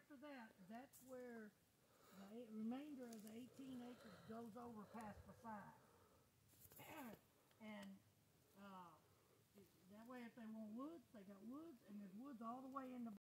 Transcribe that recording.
After that, that's where the eight, remainder of the 18 acres goes over past Forsyth. and uh, that way, if they want woods, they got woods, and there's woods all the way in the